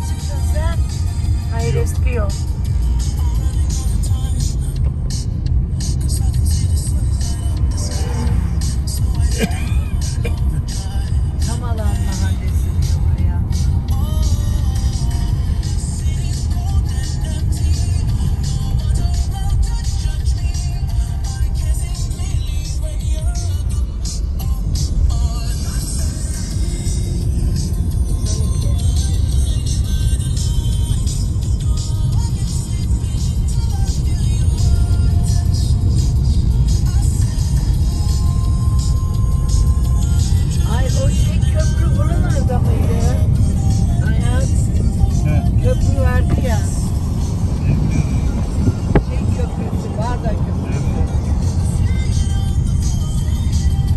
açıkçası hay respiro.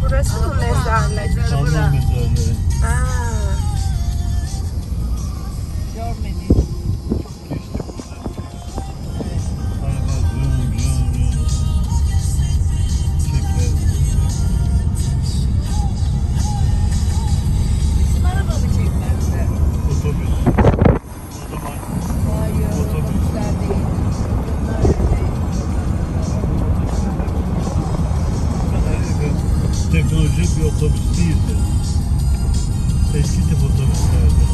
I'm not less like. Ah. Votomistas. Está escrito Votomistas, né?